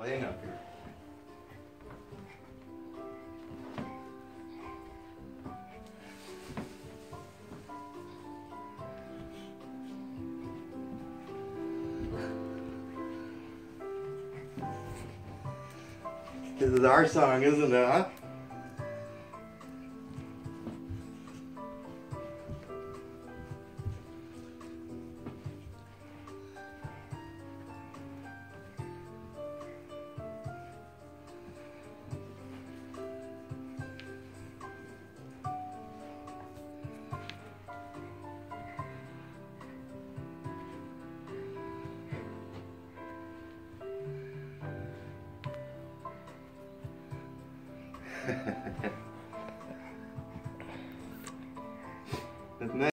playing up here. This is our song, isn't it, huh? Isn't that